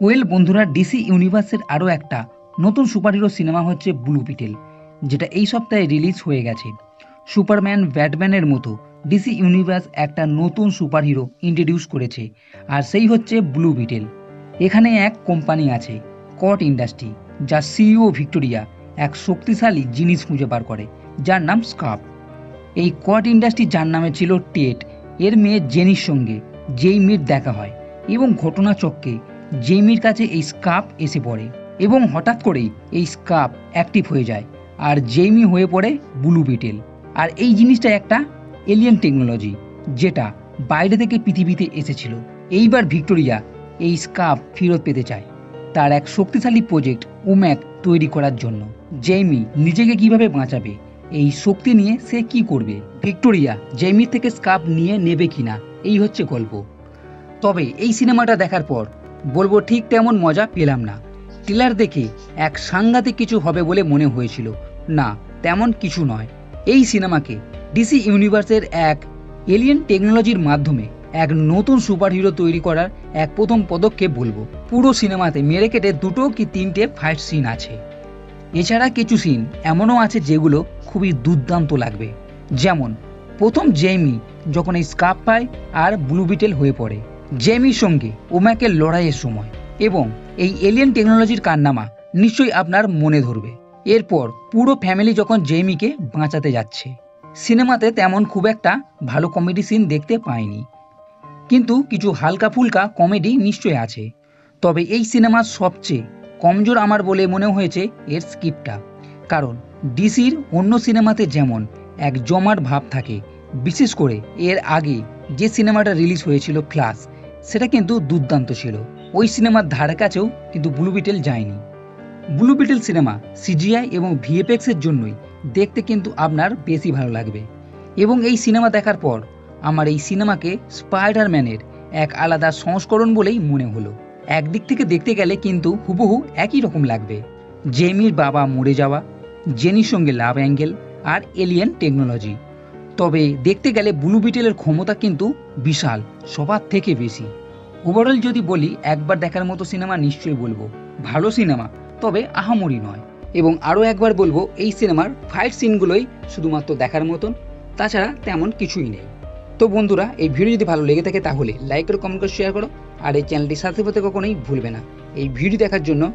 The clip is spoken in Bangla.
ওয়েল বন্ধুরা ডিসি ইউনিভার্সের আরও একটা নতুন সুপারহিরো সিনেমা হচ্ছে ব্লু পিটেল যেটা এই সপ্তাহে রিলিজ হয়ে গেছে। সুপারম্যান ব্যাটম্যানের মতো ডিসি ইউনিভার্স একটা নতুন সুপারহিরো ইন্ট্রোডিউস করেছে, আর সেই হচ্ছে ব্লু বিটেল এখানে এক কোম্পানি আছে কট ইন্ডাস্ট্রি যার সিইও ভিক্টোরিয়া এক শক্তিশালী জিনিস খুঁজে বার করে, যার নাম স্কাপ এই কট ইন্ডাস্ট্রি যার নামে ছিল টেট এর মেয়ে জেনির সঙ্গে, যেই মেয়ের দেখা হয়, এবং ঘটনাচক্রে জেমির কাছে এই স্কাপ এসে পড়ে এবং হঠাৎ করেই এই স্কাপ অ্যাক্টিভ হয়ে যায় আর জেমি হয়ে পড়ে ব্লু বিটেল। আর এই জিনিসটা একটা এলিয়েন টেকনোলজি যেটা বাইরে থেকে পৃথিবীতে এসেছিল। এইবার ভিক্টোরিয়া এই স্কাপ ফেরত পেতে চায়। তার এক শক্তিশালী প্রজেক্ট ওম্যাক তৈরি করার জন্য। জেমি নিজেকে কীভাবে বাঁচাবে? এই শক্তি নিয়ে সে কি করবে? ভিক্টোরিয়া জেমির থেকে স্কাপ নিয়ে নেবে কিনা? এই হচ্ছে গল্প। তবে এই সিনেমাটা দেখার পর বলব ঠিক তেমন মজা পেলাম না। ট্রেলার দেখে এক সাংঘাতিক কিছু হবে বলে মনে হয়েছিল। না, তেমন কিছু নয়। এই সিনেমাকে ডিসি ইউনিভার্সের এক এলিয়েন টেকনোলজির মাধ্যমে এক নতুন সুপারহিরো তৈরি করার এক প্রথম পদক্ষেপ বলব। পুরো সিনেমাতে মেরে কেটে দুটো কি তিনটে ফাইট সিন আছে। এছাড়া কিছু সিন এমনও আছে যেগুলো খুবই দুর্দান্ত লাগবে। যেমন, প্রথম জেমি যখন এই স্কাপ পায় আর ব্লু বিটেল হয়ে পড়ে। জেমির সঙ্গে ওম্যাকের লড়াইয়ের সময় এবং এই এলিয়েন টেকনোলজির কান্নামা নিশ্চয়ই আপনার মনে ধরবে। এরপর পুরো ফ্যামিলি যখন জেমিকে বাঁচাতে যাচ্ছে, সিনেমাতে তেমন খুব একটা ভালো কমেডি সিন দেখতে পাইনি কিন্তু কিছু হালকা ফুলকা কমেডি নিশ্চয়ই আছে। তবে এই সিনেমার সবচেয়ে কমজোর আমার বলে মনে হয়েছে এর স্ক্রিপ্টটা কারণ ডিসির অন্য সিনেমাতে যেমন এক জমাট ভাব থাকে, বিশেষ করে এর আগে যে সিনেমাটা রিলিজ হয়েছিল ফ্লাস সেটা কিন্তু দুর্দান্ত ছিল ওই সিনেমার ধারে কাছেও কিন্তু ব্লু বিটেল যায়নি। ব্লু বিটেল সিনেমা সিজিআই এবং ভিএফএক্সের জন্যই দেখতে কিন্তু আপনার বেশি ভালো লাগবে। এবং এই সিনেমা দেখার পর আমার এই সিনেমাকে স্পাইডারম্যানের এক আলাদা সংস্করণ বলেই মনে হলো। একদিক থেকে দেখতে গেলে কিন্তু হুবহু একই রকম লাগবে। জেমির বাবা মরে যাওয়া জেনির সঙ্গে লাভ অ্যাঙ্গেল আর এলিয়েন টেকনোলজি তবে দেখতে গেলে ব্লু বিটেলের ক্ষমতা কিন্তু বিশাল, সবার থেকে বেশি। ওভারঅল যদি বলি, একবার দেখার মতো সিনেমা নিশ্চয়ই বলব। ভালো সিনেমা, তবে আহামরি নয়। এবং আরও একবার বলব, এই সিনেমার ফাইট সিনগুলোই শুধুমাত্র দেখার মতন, তাছাড়া তেমন কিছুই নেই। তো বন্ধুরা, এই ভিডিও যদি ভালো লেগে থাকে তাহলে লাইক করে কমেন্ট করে শেয়ার করো, আর এই চ্যানেলটি সাবস্ক্রাইব করতে কখনোই ভুলবে না। এই ভিডিও দেখার জন্য